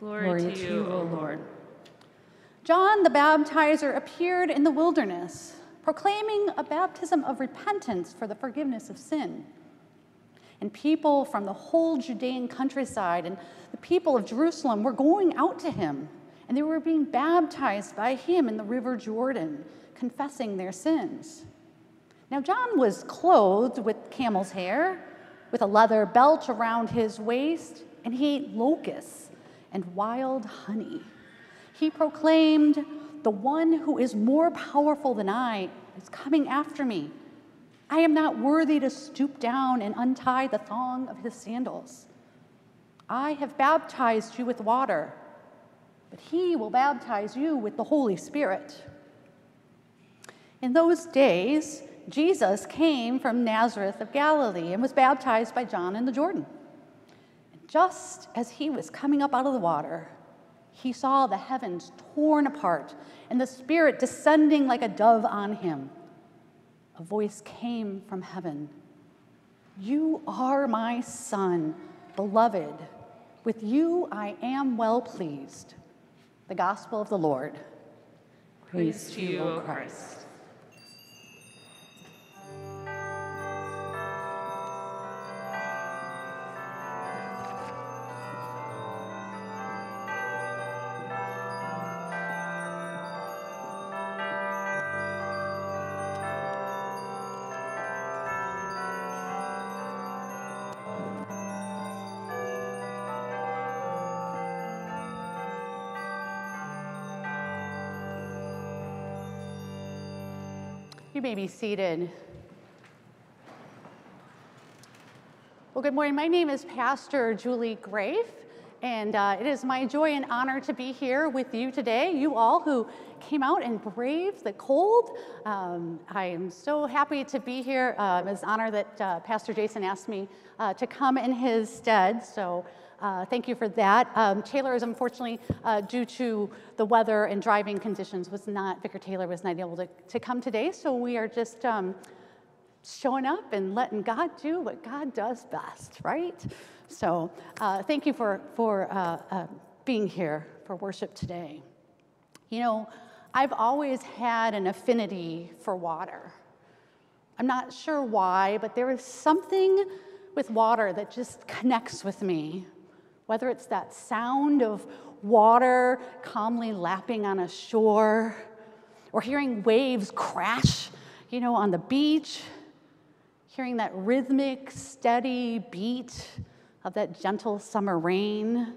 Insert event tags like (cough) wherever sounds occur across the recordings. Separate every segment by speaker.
Speaker 1: Glory, Glory to, you, O Lord.
Speaker 2: John the Baptizer appeared in the wilderness, proclaiming a baptism of repentance for the forgiveness of sin. And people from the whole Judean countryside and the people of Jerusalem were going out to him, and they were being baptized by him in the river Jordan, confessing their sins. Now, John was clothed with camel's hair, with a leather belt around his waist, and he ate locusts and wild honey. He proclaimed, The one who is more powerful than I is coming after me. I am not worthy to stoop down and untie the thong of his sandals. I have baptized you with water, but he will baptize you with the Holy Spirit. In those days, Jesus came from Nazareth of Galilee and was baptized by John in the Jordan. Just as he was coming up out of the water, he saw the heavens torn apart and the Spirit descending like a dove on him. A voice came from heaven You are my Son, beloved. With you I am well pleased. The Gospel of the Lord.
Speaker 1: Praise, Praise to you, O Christ.
Speaker 2: You may be seated. Well, good morning. My name is Pastor Julie Grafe, and uh, it is my joy and honor to be here with you today, you all who came out and braved the cold. Um, I am so happy to be here. Uh, it's an honor that uh, Pastor Jason asked me uh, to come in his stead. So uh, thank you for that. Um, Taylor is unfortunately, uh, due to the weather and driving conditions, was not, Vicar Taylor was not able to, to come today, so we are just um, showing up and letting God do what God does best, right? So uh, thank you for, for uh, uh, being here for worship today. You know, I've always had an affinity for water. I'm not sure why, but there is something with water that just connects with me whether it's that sound of water calmly lapping on a shore, or hearing waves crash, you know, on the beach, hearing that rhythmic, steady beat of that gentle summer rain,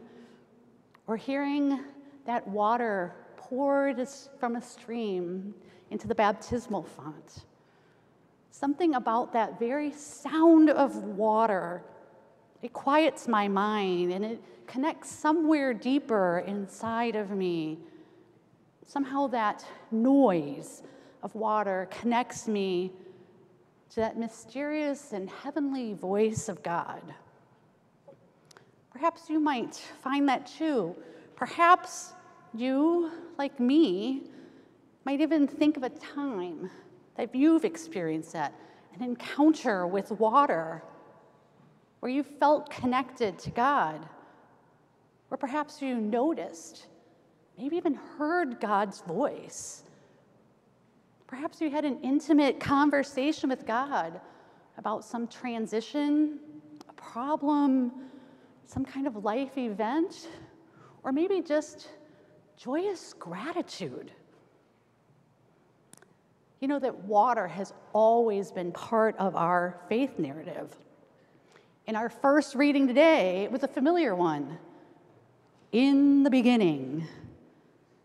Speaker 2: or hearing that water poured from a stream into the baptismal font. Something about that very sound of water it quiets my mind and it connects somewhere deeper inside of me. Somehow that noise of water connects me to that mysterious and heavenly voice of God. Perhaps you might find that too. Perhaps you, like me, might even think of a time that you've experienced that, an encounter with water where you felt connected to God, or perhaps you noticed, maybe even heard God's voice. Perhaps you had an intimate conversation with God about some transition, a problem, some kind of life event, or maybe just joyous gratitude. You know that water has always been part of our faith narrative. In our first reading today, it was a familiar one. In the beginning,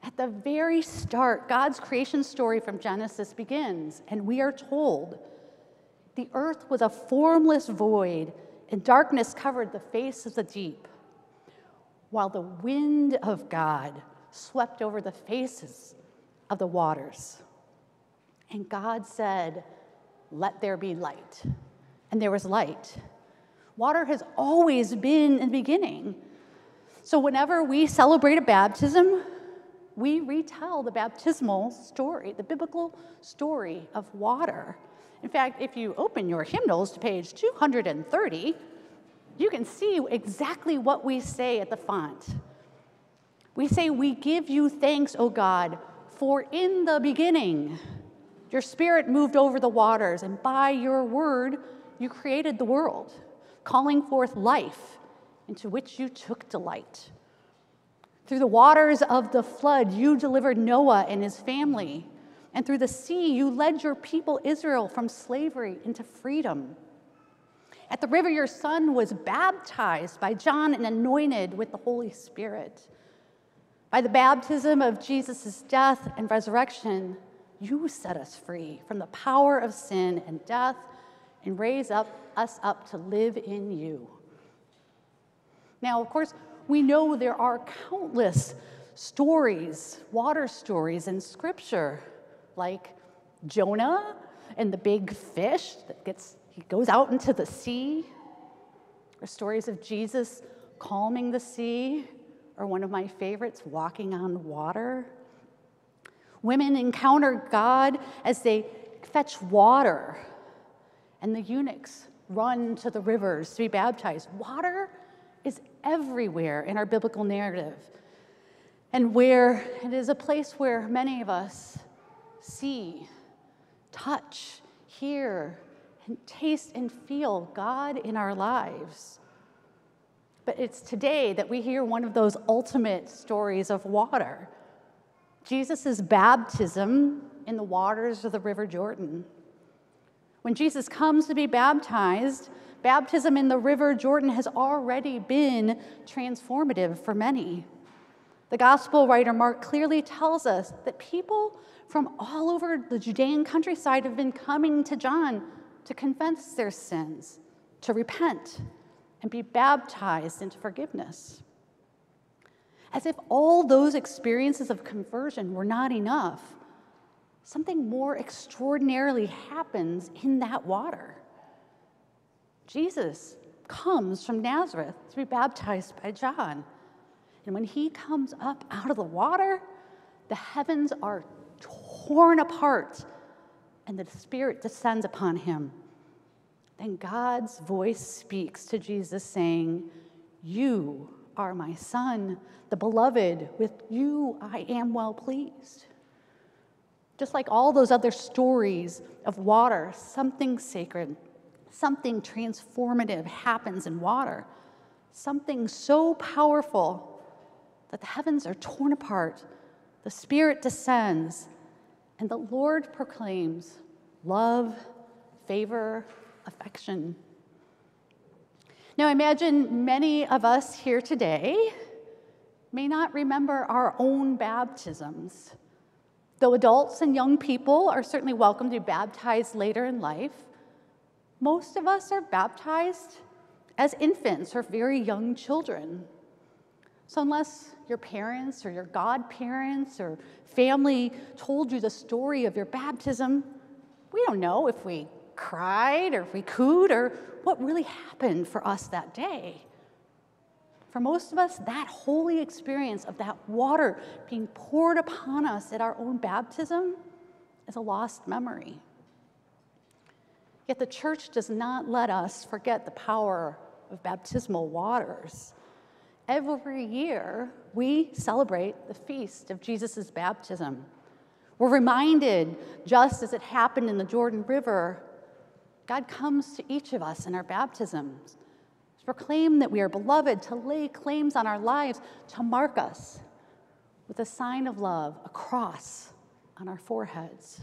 Speaker 2: at the very start, God's creation story from Genesis begins, and we are told the earth was a formless void, and darkness covered the face of the deep, while the wind of God swept over the faces of the waters. And God said, Let there be light. And there was light. Water has always been in the beginning. So whenever we celebrate a baptism, we retell the baptismal story, the biblical story of water. In fact, if you open your hymnals to page 230, you can see exactly what we say at the font. We say, We give you thanks, O God, for in the beginning your spirit moved over the waters, and by your word you created the world, calling forth life into which you took delight. Through the waters of the flood, you delivered Noah and his family. And through the sea, you led your people Israel from slavery into freedom. At the river, your son was baptized by John and anointed with the Holy Spirit. By the baptism of Jesus' death and resurrection, you set us free from the power of sin and death and raise up us up to live in you. Now, of course, we know there are countless stories, water stories in scripture, like Jonah and the big fish that gets he goes out into the sea, or stories of Jesus calming the sea, or one of my favorites, walking on water. Women encounter God as they fetch water, and the eunuchs run to the rivers to be baptized. Water is everywhere in our biblical narrative, and where it is a place where many of us see, touch, hear, and taste and feel God in our lives. But it's today that we hear one of those ultimate stories of water Jesus' baptism in the waters of the River Jordan. When Jesus comes to be baptized, baptism in the River Jordan has already been transformative for many. The gospel writer Mark clearly tells us that people from all over the Judean countryside have been coming to John to confess their sins, to repent, and be baptized into forgiveness. As if all those experiences of conversion were not enough, something more extraordinarily happens in that water. Jesus comes from Nazareth to be baptized by John. And when he comes up out of the water, the heavens are torn apart and the Spirit descends upon him. Then God's voice speaks to Jesus, saying, You are my Son, the beloved. With you I am well pleased. Just like all those other stories of water, something sacred, something transformative happens in water. Something so powerful that the heavens are torn apart, the Spirit descends, and the Lord proclaims love, favor, affection. Now, imagine many of us here today may not remember our own baptisms. Though adults and young people are certainly welcome to be baptized later in life, most of us are baptized as infants or very young children. So, unless your parents or your godparents or family told you the story of your baptism, we don't know if we cried or if we cooed or what really happened for us that day. For most of us, that holy experience of that water being poured upon us at our own baptism is a lost memory. Yet the church does not let us forget the power of baptismal waters. Every year, we celebrate the feast of Jesus' baptism. We're reminded, just as it happened in the Jordan River, God comes to each of us in our baptisms proclaim that we are beloved, to lay claims on our lives, to mark us with a sign of love, a cross on our foreheads.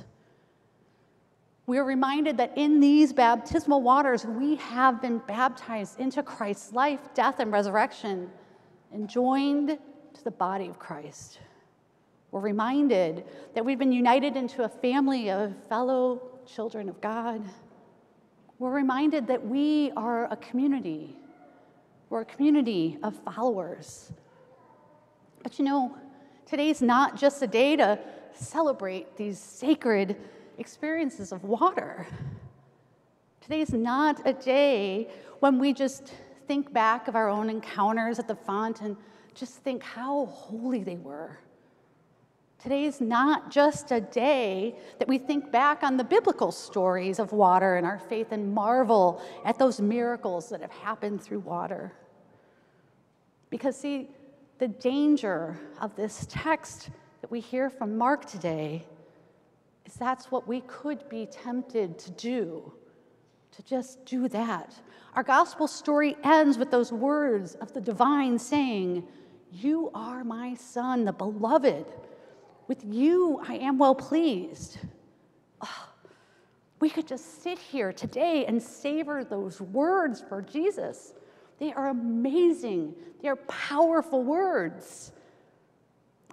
Speaker 2: We are reminded that in these baptismal waters, we have been baptized into Christ's life, death, and resurrection, and joined to the body of Christ. We're reminded that we've been united into a family of fellow children of God we're reminded that we are a community. We're a community of followers. But you know, today's not just a day to celebrate these sacred experiences of water. Today's not a day when we just think back of our own encounters at the font and just think how holy they were. Today is not just a day that we think back on the biblical stories of water and our faith and marvel at those miracles that have happened through water. Because, see, the danger of this text that we hear from Mark today is that's what we could be tempted to do, to just do that. Our gospel story ends with those words of the divine saying, You are my son, the beloved. With you I am well pleased. Oh, we could just sit here today and savor those words for Jesus. They are amazing, they are powerful words.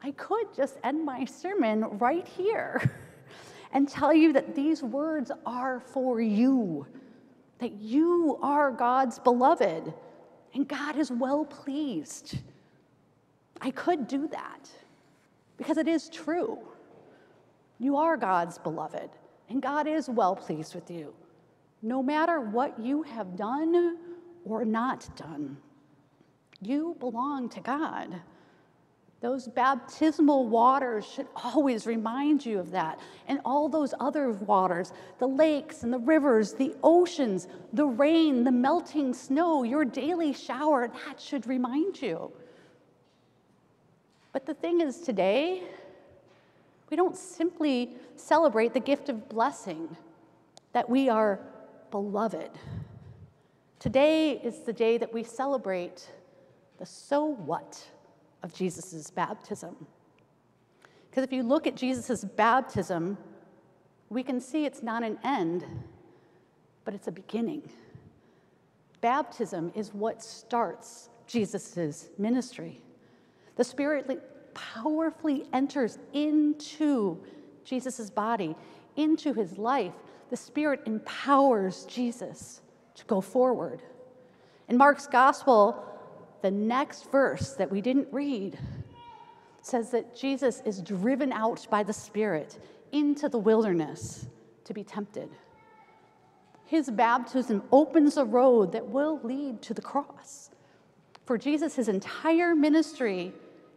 Speaker 2: I could just end my sermon right here (laughs) and tell you that these words are for you, that you are God's beloved, and God is well pleased. I could do that because it is true. You are God's beloved, and God is well pleased with you, no matter what you have done or not done. You belong to God. Those baptismal waters should always remind you of that. And all those other waters, the lakes and the rivers, the oceans, the rain, the melting snow, your daily shower, that should remind you. But the thing is, today, we don't simply celebrate the gift of blessing, that we are beloved. Today is the day that we celebrate the so what of Jesus' baptism. Because if you look at Jesus' baptism, we can see it's not an end, but it's a beginning. Baptism is what starts Jesus' ministry. The Spirit powerfully enters into Jesus' body, into his life. The Spirit empowers Jesus to go forward. In Mark's gospel, the next verse that we didn't read says that Jesus is driven out by the Spirit into the wilderness to be tempted. His baptism opens a road that will lead to the cross. For Jesus, his entire ministry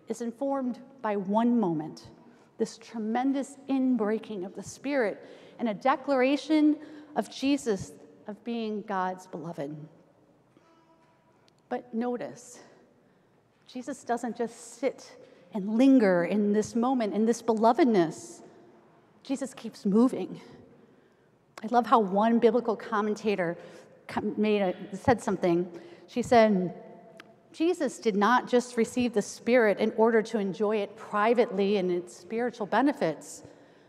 Speaker 2: is informed by one moment this tremendous inbreaking of the Spirit and a declaration of Jesus of being God's beloved. But notice, Jesus doesn't just sit and linger in this moment, in this belovedness. Jesus keeps moving. I love how one biblical commentator made a, said something. She said, Jesus did not just receive the Spirit in order to enjoy it privately and its spiritual benefits,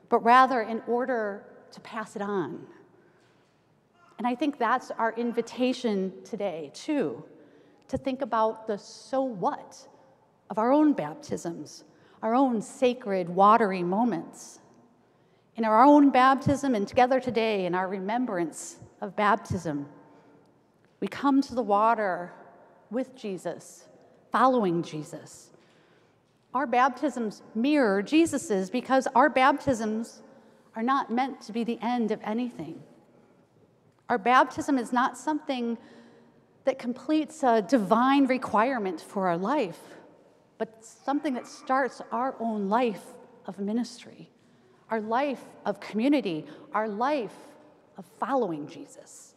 Speaker 2: but rather in order to pass it on. And I think that's our invitation today, too, to think about the so what of our own baptisms, our own sacred, watery moments. In our own baptism and together today in our remembrance of baptism, we come to the water with Jesus, following Jesus. Our baptisms mirror Jesus's because our baptisms are not meant to be the end of anything. Our baptism is not something that completes a divine requirement for our life, but something that starts our own life of ministry, our life of community, our life of following Jesus.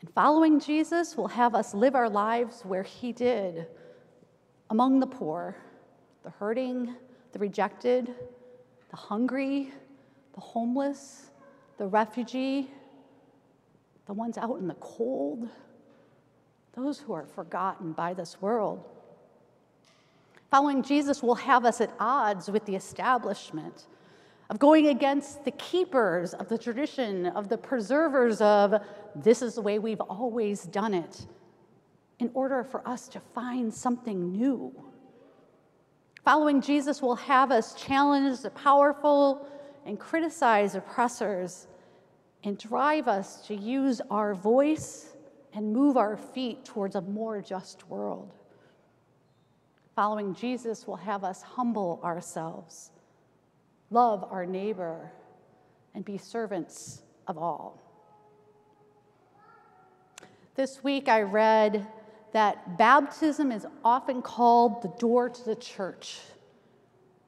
Speaker 2: And following Jesus will have us live our lives where He did, among the poor, the hurting, the rejected, the hungry, the homeless, the refugee, the ones out in the cold, those who are forgotten by this world. Following Jesus will have us at odds with the establishment, of going against the keepers of the tradition, of the preservers of this is the way we've always done it, in order for us to find something new. Following Jesus will have us challenge the powerful and criticize oppressors and drive us to use our voice and move our feet towards a more just world. Following Jesus will have us humble ourselves love our neighbor, and be servants of all. This week I read that baptism is often called the door to the church,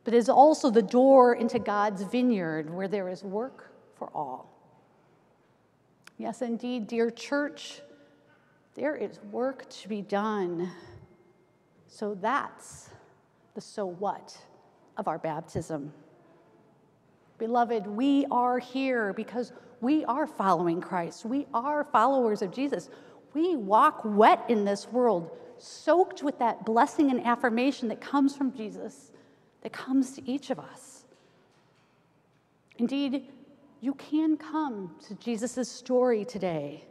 Speaker 2: but is also the door into God's vineyard where there is work for all. Yes, indeed, dear church, there is work to be done So that's the so what of our baptism. Beloved, we are here because we are following Christ. We are followers of Jesus. We walk wet in this world, soaked with that blessing and affirmation that comes from Jesus, that comes to each of us. Indeed, you can come to Jesus' story today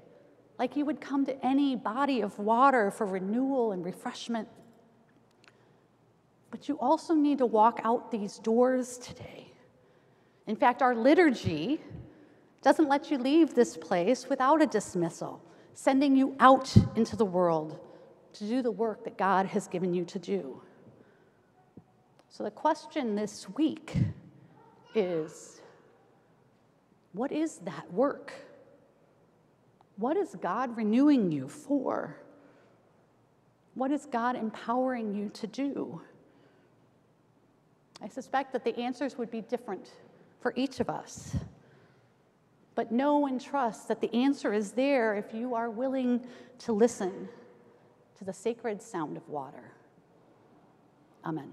Speaker 2: like you would come to any body of water for renewal and refreshment. But you also need to walk out these doors today. In fact, our liturgy doesn't let you leave this place without a dismissal, sending you out into the world to do the work that God has given you to do. So, the question this week is what is that work? What is God renewing you for? What is God empowering you to do? I suspect that the answers would be different for each of us. But know and trust that the answer is there if you are willing to listen to the sacred sound of water. Amen.